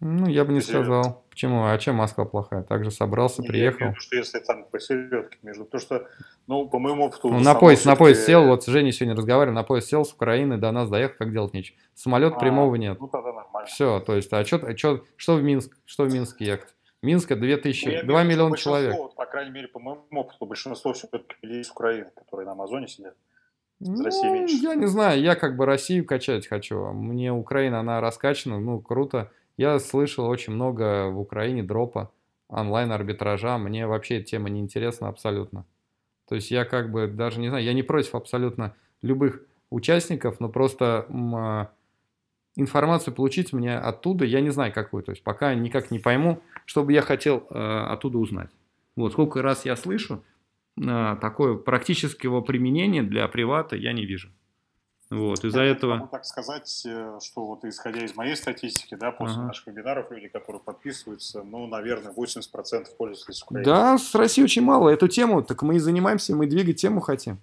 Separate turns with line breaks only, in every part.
Ну, я бы не сказал. Почему? А чем Москва плохая? Также собрался,
Не,
приехал.
Я имею в виду, что если там посередке между... То, что, ну, по моему опыту...
Ну, на поезд, на поезд сел, вот с Женей сегодня разговаривал, на поезд сел с Украины, до нас доехал, как делать нечего. Самолет
А,
прямого нет.
Ну, тогда нормально.
Все, то есть, а что, что в Минск, что в Минске ехать? Минска 2000,
Ну, я
2
имею в виду,
миллиона человек.
вот, по крайней мере, по моему опыту, большинство все-таки из Украины, которые на Амазоне сидят.
Ну,
России меньше.
я не знаю, я как бы Россию качать хочу. Мне Украина, она раскачана, ну, круто. Я слышал очень много в Украине дропа, онлайн-арбитража. Мне вообще эта тема не интересна абсолютно. То есть я как бы даже не знаю, я не против абсолютно любых участников, но просто а, информацию получить мне оттуда, я не знаю какую. То есть пока никак не пойму, что бы я хотел э, оттуда узнать. Вот сколько раз я слышу, э, такое практического применения для привата я не вижу. Вот, из-за этого...
Могу так сказать, э, что вот исходя из моей статистики, да, после
Ага.
наших вебинаров, люди, которые подписываются, ну, наверное, 80% пользователей с Украины.
Да, с Россией очень мало. Эту тему, так мы и занимаемся, мы двигать тему хотим.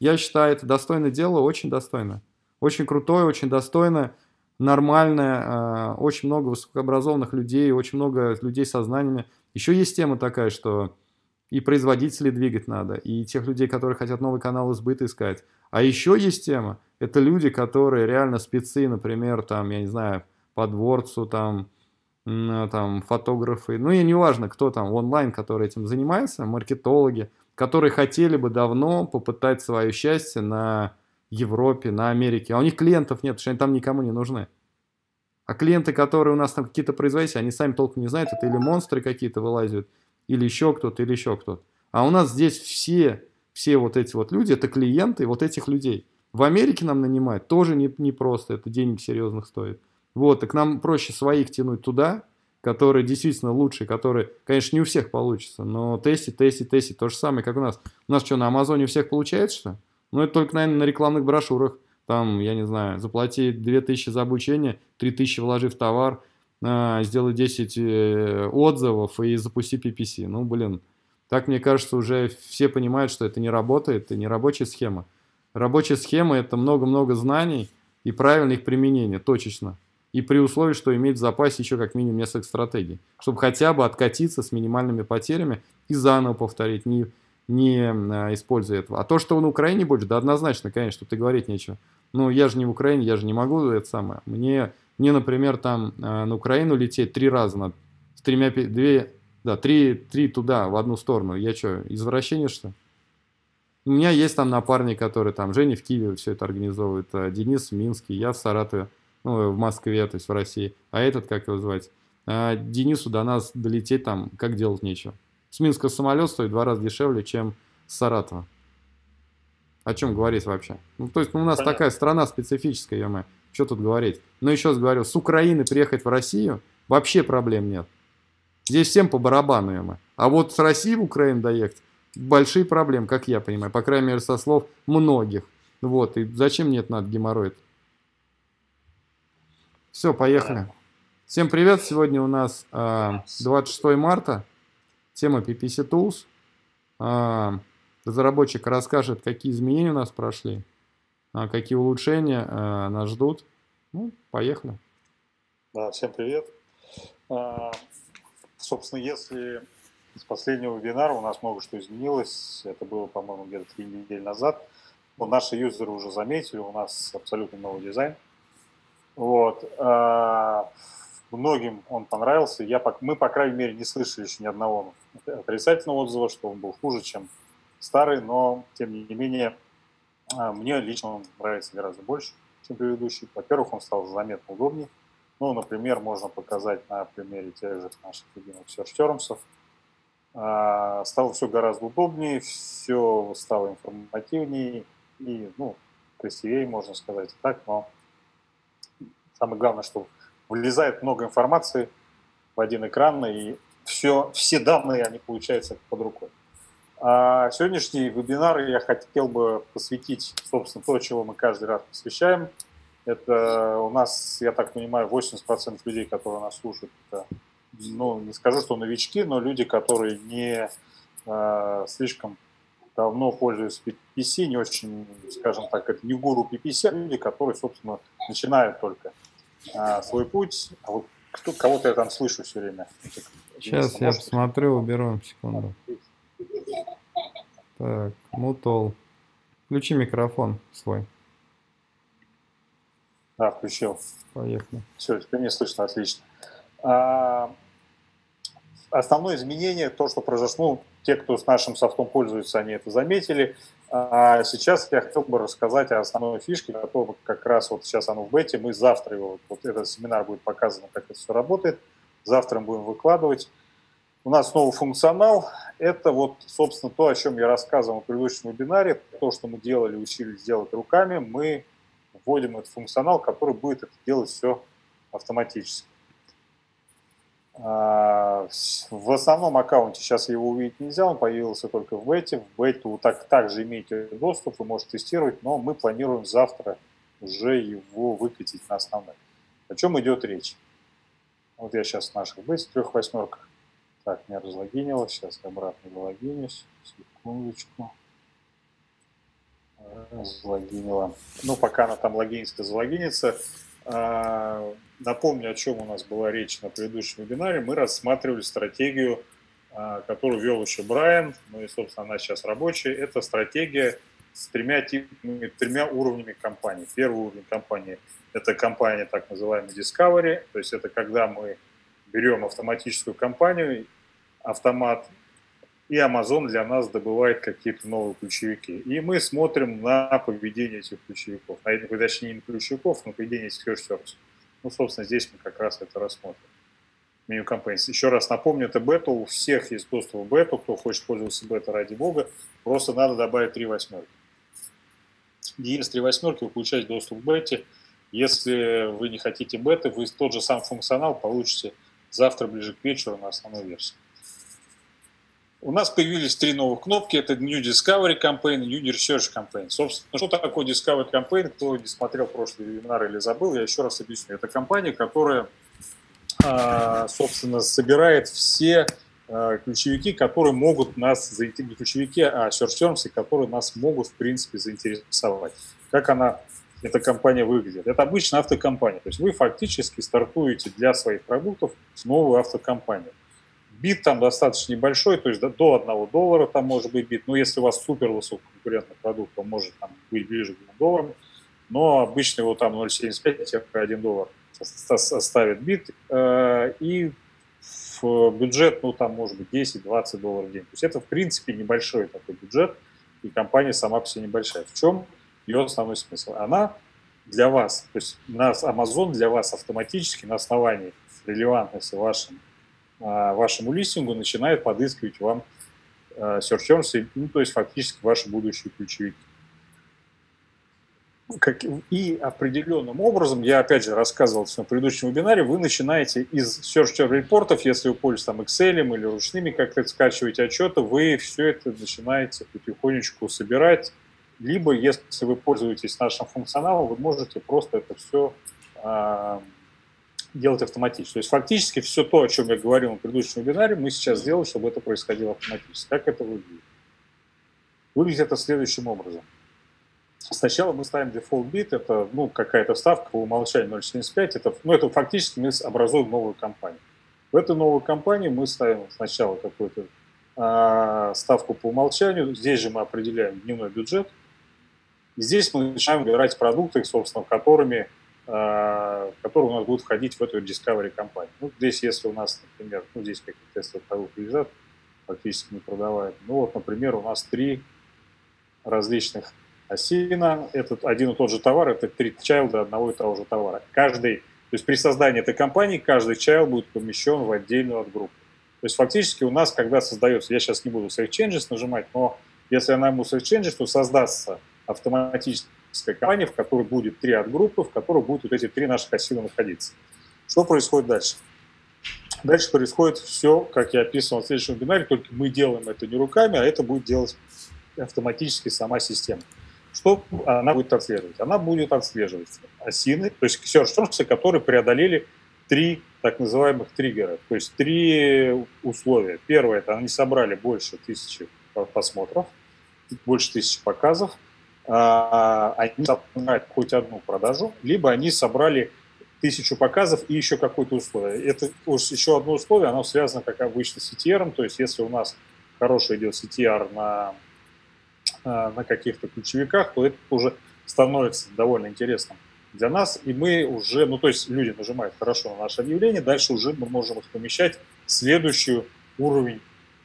Я считаю, это достойное дело, очень достойно. Очень крутое, очень достойно, нормальное. э, Очень много высокообразованных людей, очень много людей со знаниями. Еще есть тема такая, что и производителей двигать надо, и тех людей, которые хотят новый канал сбыта искать. А еще есть тема, это люди, которые реально спецы, например, там, я не знаю, по дворцу, там, там, фотографы, ну и неважно, кто там онлайн, который этим занимается, маркетологи, которые хотели бы давно попытать свое счастье на Европе, на Америке, а у них клиентов нет, потому что они там никому не нужны. А клиенты, которые у нас там какие-то производители, они сами толком не знают, это или монстры какие-то вылазят, или еще кто-то, или еще кто-то. А у нас здесь все, все вот эти вот люди, это клиенты вот этих людей. В Америке нам нанимать тоже не, не просто, это денег серьезных стоит. Вот, так нам проще своих тянуть туда, которые действительно лучшие, которые, конечно, не у всех получится, но тестить, тестить, тестить. То же самое, как у нас. У нас что, на Амазоне у всех получается, что? Ну, это только, наверное, на рекламных брошюрах. Там, я не знаю, заплати 2000 за обучение, 3000 вложи в товар, сделай 10 э, отзывов и запусти PPC. Ну, блин, так, мне кажется, уже все понимают, что это не работает, это не рабочая схема. Рабочая схема – это много-много знаний и правильное их применение, точечно. И при условии, что иметь в запасе еще как минимум несколько стратегий, чтобы хотя бы откатиться с минимальными потерями и заново повторить, не, не а, используя этого. А то, что на Украине больше, да однозначно, конечно, тут и говорить нечего. Ну, я же не в Украине, я же не могу это самое. Мне, мне например, там а, на Украину лететь три раза надо, с тремя, две, да, три, три туда, в одну сторону. Я что, извращение, что ли? У меня есть там напарник, который там, Женя в Киеве все это организовывает, а Денис в Минске, я в Саратове, ну, в Москве, то есть в России. А этот, как его звать? А Денису до нас долететь там, как делать нечего. С Минска самолет стоит в два раза дешевле, чем с Саратова. О чем говорить вообще? Ну, то есть ну, у нас
Понятно.
такая страна специфическая, ё Что тут говорить? Но еще раз говорю, с Украины приехать в Россию вообще проблем нет. Здесь всем по барабану, ё А вот с России в Украину доехать большие проблемы, как я понимаю. По крайней мере, со слов многих. Вот, и зачем мне это надо геморрой? Все, поехали. Всем привет. Сегодня у нас а, 26 марта. Тема PPC Tools. А, разработчик расскажет, какие изменения у нас прошли, какие улучшения а, нас ждут. Ну, поехали.
Да, всем привет. А, Собственно, если с последнего вебинара у нас много что изменилось, это было, по-моему, где-то три недели назад, но наши юзеры уже заметили, у нас абсолютно новый дизайн. Вот. А, Многим он понравился. Я, мы, по крайней мере, не слышали еще ни одного отрицательного отзыва, что он был хуже, чем старый, но, тем не менее, а, мне лично он нравится гораздо больше, чем предыдущий. Во-первых, он стал заметно удобнее. Ну, например, можно показать на примере тех же наших любимых terms. А, Стало все гораздо удобнее, все стало информативнее и, ну, красивее, можно сказать так, но самое главное, что влезает много информации в один экран, и все, все данные, они получаются под рукой. А сегодняшний вебинар я хотел бы посвятить, собственно, то, чего мы каждый раз посвящаем. Это у нас, я так понимаю, 80% людей, которые нас слушают, это, ну, не скажу, что новички, но люди, которые не э, слишком давно пользуются PPC, не очень, скажем так, это не гуру PPC, а люди, которые, собственно, начинают только а, свой путь. А вот кто, кого-то я там слышу все время.
Сейчас я посмотрю, уберу секунду. Так, мутол. Включи микрофон свой.
Да, включил.
Поехали.
Все, теперь мне слышно отлично. А, основное изменение, то, что произошло, те, кто с нашим софтом пользуется, они это заметили. А сейчас я хотел бы рассказать о основной фишке, которая как раз вот сейчас оно в бете, мы завтра его, вот этот семинар будет показан, как это все работает, завтра мы будем выкладывать. У нас новый функционал, это вот, собственно, то, о чем я рассказывал в предыдущем вебинаре, то, что мы делали, учились делать руками, мы вводим этот функционал, который будет это делать все автоматически. А, в основном аккаунте сейчас его увидеть нельзя, он появился только в бете. В бете вы так, также имеете доступ, вы можете тестировать, но мы планируем завтра уже его выкатить на основной. О чем идет речь? Вот я сейчас в наших бете трех восьмерках. Так, меня разлогинило, сейчас обратно залогинюсь. Секундочку. Залогинило. Ну, пока она там логинится, залогинится. А, напомню, о чем у нас была речь на предыдущем вебинаре. Мы рассматривали стратегию, а, которую вел еще Брайан, ну и, собственно, она сейчас рабочая. Это стратегия с тремя, типами, тремя уровнями компании. Первый уровень компании – это компания, так называемая Discovery, то есть это когда мы берем автоматическую компанию, автомат, и Amazon для нас добывает какие-то новые ключевики. И мы смотрим на поведение этих ключевиков, на, точнее не на ключевиков, но поведение этих search Ну, собственно, здесь мы как раз это рассмотрим. Меню компании. Еще раз напомню, это бета, у всех есть доступ к бету, кто хочет пользоваться бета, ради бога, просто надо добавить три восьмерки. Есть три восьмерки, вы получаете доступ к бете. Если вы не хотите беты, вы тот же сам функционал получите завтра ближе к вечеру на основной версии. У нас появились три новых кнопки. Это New Discovery Campaign и New Research Campaign. Собственно, что такое Discovery Campaign? Кто не смотрел прошлый вебинар или забыл, я еще раз объясню. Это компания, которая, а, собственно, собирает все а, ключевики, которые могут нас, не ключевики, а search terms, которые нас могут, в принципе, заинтересовать. Как она, эта компания выглядит? Это обычно автокомпания. То есть вы фактически стартуете для своих продуктов новую автокомпанию. Бит там достаточно небольшой, то есть до 1 доллара там может быть бит. Но если у вас супер высококонкурентный продукт, то может там быть ближе к 2 долларам. Но обычно его там 0,75-1 доллар ставит бит. Э, и в бюджет, ну там может быть 10-20 долларов в день. То есть это в принципе небольшой такой бюджет, и компания сама по себе небольшая. В чем ее основной смысл? Она для вас, то есть нас Amazon для вас автоматически на основании релевантности вашим а, вашему листингу начинает подыскивать вам а, search terms, ну, то есть фактически ваши будущие ключевики. Как, и определенным образом, я опять же рассказывал на предыдущем вебинаре, вы начинаете из search term репортов, если вы пользуетесь там Excel или ручными как-то скачиваете отчеты, вы все это начинаете потихонечку собирать. Либо, если вы пользуетесь нашим функционалом, вы можете просто это все э, делать автоматически. То есть фактически все то, о чем я говорил на предыдущем вебинаре, мы сейчас сделаем, чтобы это происходило автоматически. Как это выглядит? Выглядит это следующим образом. Сначала мы ставим default bit, это ну, какая-то ставка по умолчанию 0.75, это, ну, это фактически мы образуем новую компанию. В эту новую компанию мы ставим сначала какую-то э, ставку по умолчанию, здесь же мы определяем дневной бюджет, и здесь мы начинаем выбирать продукты, собственно, которыми которые у нас будут входить в эту Discovery компанию. Ну, здесь, если у нас, например, ну, здесь какие-то тестовые продукты лежат, фактически не продаваем. Ну, вот, например, у нас три различных осина. Этот один и тот же товар, это три чайлда одного и того же товара. Каждый, то есть при создании этой компании каждый чайл будет помещен в отдельную от группы. То есть фактически у нас, когда создается, я сейчас не буду Save Changes нажимать, но если я найму Save Changes, то создастся автоматически компания, в которой будет три от-группы, в которой будут вот эти три наших осила находиться. Что происходит дальше? Дальше происходит все, как я описывал в следующем вебинаре, только мы делаем это не руками, а это будет делать автоматически сама система. Что она будет отслеживать? Она будет отслеживать осины, то есть search которые преодолели три так называемых триггера, то есть три условия. Первое, это они собрали больше тысячи просмотров, больше тысячи показов, они собрали хоть одну продажу, либо они собрали тысячу показов и еще какое-то условие. Это уж еще одно условие, оно связано, как обычно, с CTR, то есть если у нас хороший идет CTR на, э, на каких-то ключевиках, то это уже становится довольно интересным для нас, и мы уже, ну то есть люди нажимают хорошо на наше объявление, дальше уже мы можем их помещать в следующий уровень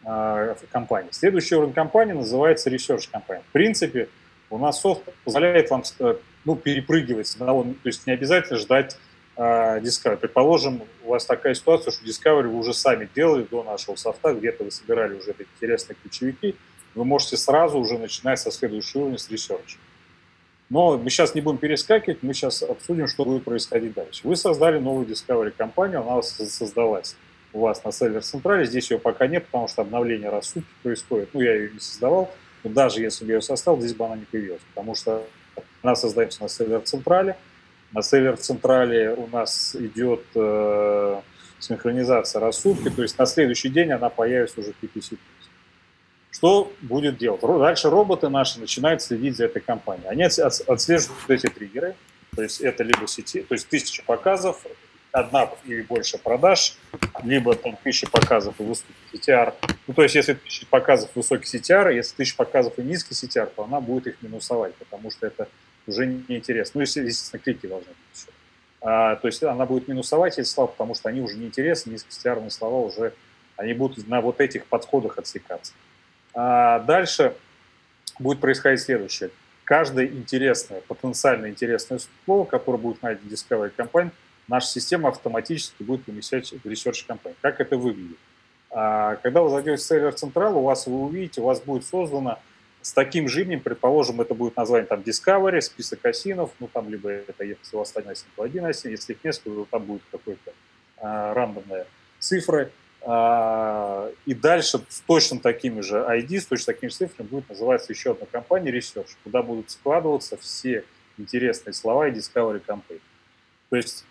э, компании. Следующий уровень компании называется Research компания. В принципе, у нас софт позволяет вам э, ну, перепрыгивать одного, то есть не обязательно ждать э, Discovery. Предположим, у вас такая ситуация, что Discovery вы уже сами делали до нашего софта, где-то вы собирали уже эти интересные ключевики, вы можете сразу уже начинать со следующего уровня с Research. Но мы сейчас не будем перескакивать, мы сейчас обсудим, что будет происходить дальше. Вы создали новую Discovery компанию, она создалась у вас на сервер централе. Здесь ее пока нет, потому что обновление раз происходит. Ну, я ее не создавал, но даже если бы я ее создал, здесь бы она не появилась, потому что она создается на сервер централе. На сервер централе у нас идет э, синхронизация сутки, то есть на следующий день она появится уже в PPC. Что будет делать? Дальше роботы наши начинают следить за этой компанией. Они отслеживают эти триггеры, то есть это либо сети, то есть тысяча показов, одна или больше продаж, либо там тысяча показов и высокий CTR. Ну, то есть, если тысяча показов высокий CTR, если тысяча показов и низкий CTR, то она будет их минусовать, потому что это уже неинтересно. Ну, естественно, клики должны быть еще. А, то есть она будет минусовать эти слова, потому что они уже неинтересны, низкостиарные слова уже, они будут на вот этих подходах отсекаться. А дальше будет происходить следующее. Каждое интересное, потенциально интересное слово, которое будет найдено в Discovery компании, наша система автоматически будет помещать в Research компании. Как это выглядит? А, когда вы зайдете в сервер Central, у вас, вы увидите, у вас будет создано с таким же именем, предположим, это будет название там Discovery, список осинов, ну там либо это если у вас один осин, то один осин, если их несколько, то там будет какой-то а, рандомная цифры. А, и дальше с точно такими же ID, с точно такими же цифрами будет называться еще одна компания Research, куда будут складываться все интересные слова и Discovery Campaign. То есть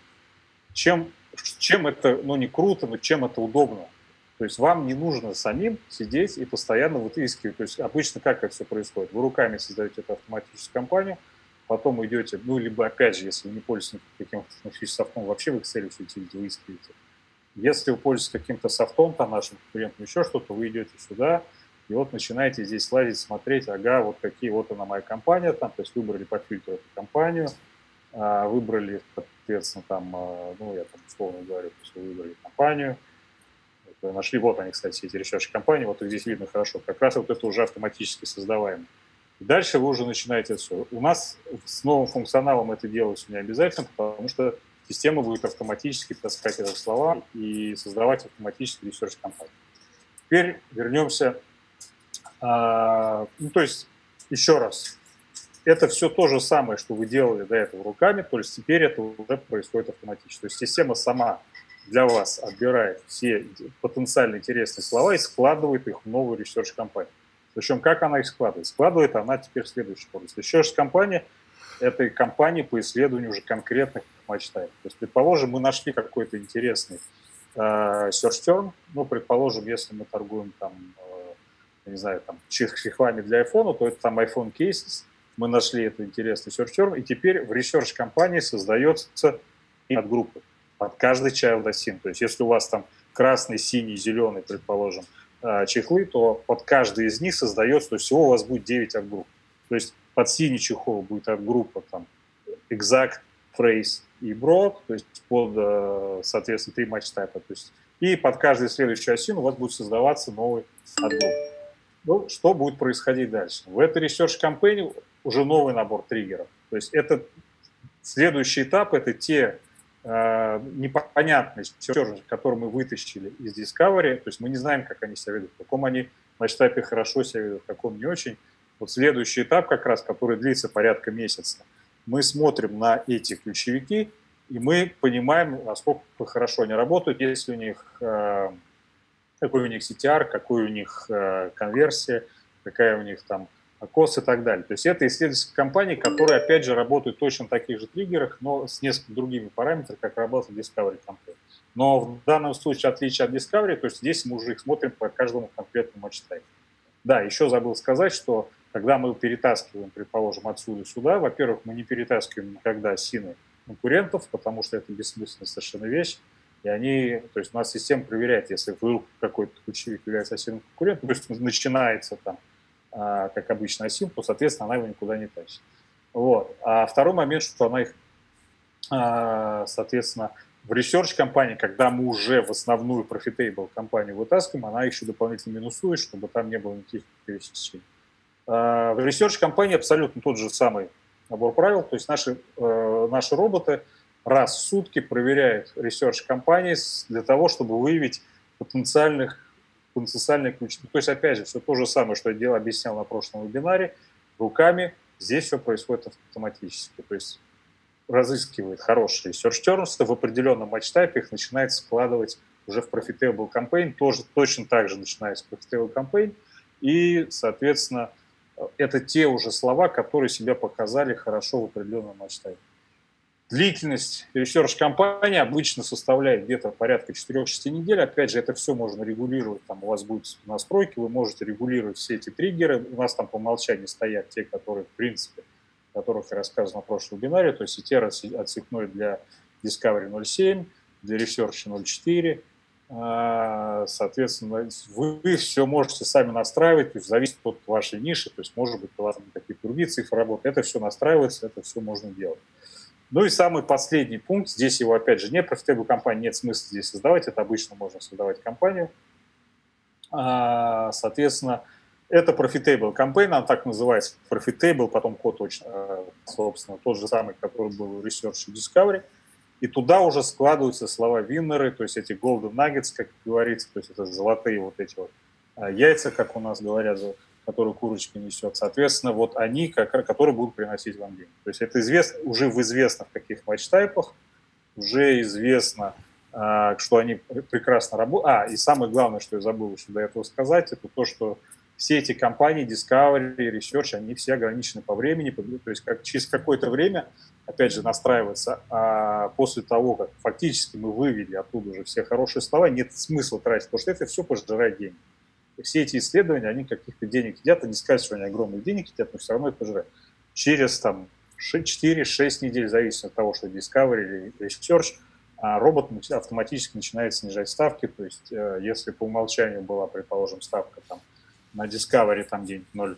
чем, чем это, ну не круто, но чем это удобно? То есть вам не нужно самим сидеть и постоянно выискивать. То есть обычно как это все происходит? Вы руками создаете эту автоматическую компанию, потом идете, ну, либо, опять же, если вы не пользуетесь каким-то автоматическим софтом, вообще в Excel все эти выискиваете. Если вы пользуетесь каким-то софтом, там, нашим клиентом, еще что-то, вы идете сюда, и вот начинаете здесь лазить, смотреть, ага, вот какие, вот она моя компания, там, то есть выбрали по фильтру эту компанию, а, выбрали, соответственно, там, а, ну, я там условно говорю, вы выбрали компанию, нашли, вот они, кстати, эти research компании, вот их здесь видно хорошо, как раз вот это уже автоматически создаваемо. Дальше вы уже начинаете все. У нас с новым функционалом это делать не обязательно, потому что система будет автоматически таскать эти слова и создавать автоматически research компанию. Теперь вернемся, а, ну, то есть, еще раз, это все то же самое, что вы делали до этого руками, то есть теперь это уже происходит автоматически. То есть система сама для вас отбирает все потенциально интересные слова и складывает их в новую research-компанию. Причем как она их складывает? Складывает она теперь следующий образ. Research-компания – это компания по исследованию уже конкретных матч-тайпов. То есть, предположим, мы нашли какой-то интересный э, search term, ну, предположим, если мы торгуем там, э, не знаю, там, чехлами для iPhone, то это там iPhone Cases, мы нашли этот интересный search term, и теперь в research компании создается от группы под каждый child async. То есть если у вас там красный, синий, зеленый, предположим, а, чехлы, то под каждый из них создается, то есть всего у вас будет 9 групп. То есть под синий чехол будет группа там exact, phrase и broad, то есть под, э, соответственно, три матч тайпа. То есть, и под каждый следующий осин у вас будет создаваться новый отгруп. Ну, что будет происходить дальше? В этой research кампании уже новый набор триггеров. То есть это следующий этап, это те э, непонятность, который мы вытащили из Discovery, то есть мы не знаем, как они себя ведут, в каком они матчтапе хорошо себя ведут, в каком не очень. Вот следующий этап как раз, который длится порядка месяца, мы смотрим на эти ключевики, и мы понимаем, насколько хорошо они работают, если у них, э, какой у них CTR, какой у них э, конверсия, какая у них там кос и так далее. То есть это исследовательские компании, которые, опять же, работают точно на таких же триггерах, но с несколькими другими параметрами, как работает Discovery Campaign. Но в данном случае, отличие от Discovery, то есть здесь мы уже их смотрим по каждому конкретному матч-тайпу. Да, еще забыл сказать, что когда мы перетаскиваем, предположим, отсюда сюда, во-первых, мы не перетаскиваем никогда сины конкурентов, потому что это бессмысленная совершенно вещь. И они, то есть у нас система проверяет, если вдруг какой-то ключевик является осиновым конкурентом, то есть начинается там, как обычно, осин, то, соответственно, она его никуда не тащит. Вот. А второй момент, что она их, а, соответственно, в research компании, когда мы уже в основную profitable компанию вытаскиваем, она еще дополнительно минусует, чтобы там не было никаких пересечений. А, в research компании абсолютно тот же самый набор правил, то есть наши, э, наши роботы раз в сутки проверяют research компании для того, чтобы выявить потенциальных потенциальные ключи. Ну, то есть, опять же, все то же самое, что я делал, объяснял на прошлом вебинаре, руками, здесь все происходит автоматически. То есть разыскивает хорошие search terms, в определенном match type е их начинает складывать уже в profitable campaign, тоже точно так же начинается с profitable campaign, и, соответственно, это те уже слова, которые себя показали хорошо в определенном match type е. Длительность research-кампании обычно составляет где-то порядка 4-6 недель. Опять же, это все можно регулировать. Там у вас будут настройки, вы можете регулировать все эти триггеры. У нас там по умолчанию стоят те, которые, в принципе, о которых я рассказывал на прошлом вебинаре. То есть ETR отсекной для Discovery 0.7, для Research 0.4. А, соответственно, вы все можете сами настраивать, то есть зависит от вашей ниши, то есть, может быть, у вас какие-то другие цифры работают. Это все настраивается, это все можно делать. Ну и самый последний пункт, здесь его опять же нет, profitable компании нет смысла здесь создавать, это обычно можно создавать компанию. А, соответственно, это profitable campaign, она так называется, profitable, потом код очень, э, собственно, тот же самый, который был в Research и Discovery. И туда уже складываются слова виннеры, то есть эти golden nuggets, как говорится, то есть это золотые вот эти вот э, яйца, как у нас говорят, которую курочка несет. Соответственно, вот они, которые будут приносить вам деньги. То есть это известно, уже в известных каких матч-тайпах, уже известно, а, что они прекрасно работают. А, и самое главное, что я забыл еще до этого сказать, это то, что все эти компании, Discovery, Research, они все ограничены по времени, то есть как, через какое-то время, опять же, настраиваться, а после того, как фактически мы вывели оттуда уже все хорошие слова, нет смысла тратить, потому что это все пожирает деньги. Все эти исследования, они каких-то денег едят, они сказать, что они огромных денег едят, но все равно это пожирают. Через там 4-6 недель, зависит от того, что Discovery или Research, а робот автоматически начинает снижать ставки. То есть, э, если по умолчанию была, предположим, ставка там, на Discovery там где-нибудь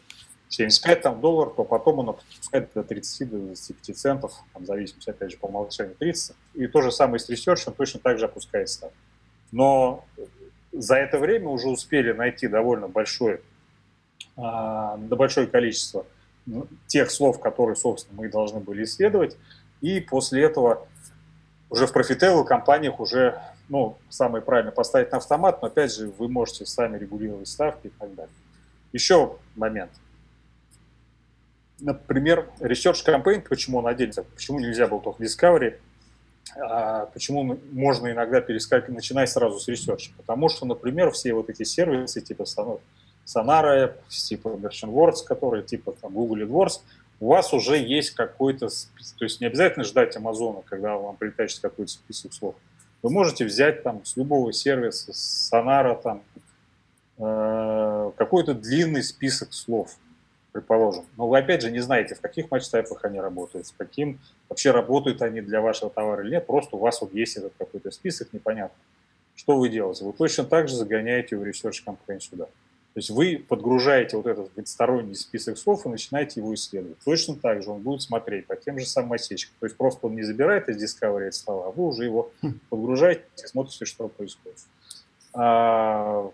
0,75 там, доллар, то потом он опускает до 30 до 25 центов, там, в зависимости, опять же, по умолчанию 30. И то же самое с Research, он точно так же опускает ставку. Но за это время уже успели найти довольно большое, а, большое количество ну, тех слов, которые, собственно, мы должны были исследовать. И после этого уже в профитейловых компаниях уже, ну, самое правильно поставить на автомат, но опять же вы можете сами регулировать ставки и так далее. Еще момент. Например, Research Campaign, почему он отдельно, почему нельзя было только Discovery, почему можно иногда перескакивать, начинать сразу с research? Потому что, например, все вот эти сервисы типа Sonara, типа MerchantWords, которые типа там, Google AdWords, у вас уже есть какой-то. То есть не обязательно ждать Амазона, когда вам прилетает какой-то список слов. Вы можете взять там с любого сервиса, с Sonara, там, э, какой-то длинный список слов предположим. Но вы, опять же, не знаете, в каких матч-тайпах они работают, в каким вообще работают они для вашего товара или нет. Просто у вас вот есть этот какой-то список, непонятно. Что вы делаете? Вы точно так же загоняете в Research Campaign сюда. То есть вы подгружаете вот этот сторонний список слов и начинаете его исследовать. Точно так же он будет смотреть по тем же самым осечкам. То есть просто он не забирает из Discovery эти слова, а вы уже его хм. подгружаете и смотрите, что происходит. А,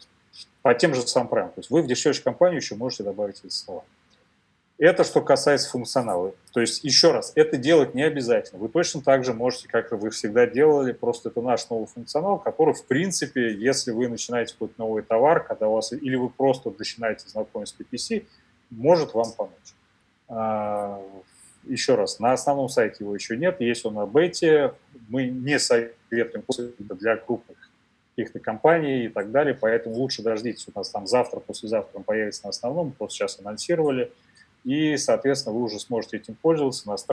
по тем же самым правилам. То есть вы в Research компанию еще можете добавить эти слова. Это что касается функционала. То есть, еще раз, это делать не обязательно. Вы точно так же можете, как вы всегда делали, просто это наш новый функционал, который, в принципе, если вы начинаете какой-то новый товар, когда у вас, или вы просто начинаете знакомиться с PPC, может вам помочь. А, еще раз, на основном сайте его еще нет, есть он на бете. Мы не советуем для крупных каких-то компаний и так далее, поэтому лучше дождитесь. У нас там завтра, послезавтра он появится на основном, просто сейчас анонсировали – и, соответственно, вы уже сможете этим пользоваться, настраивать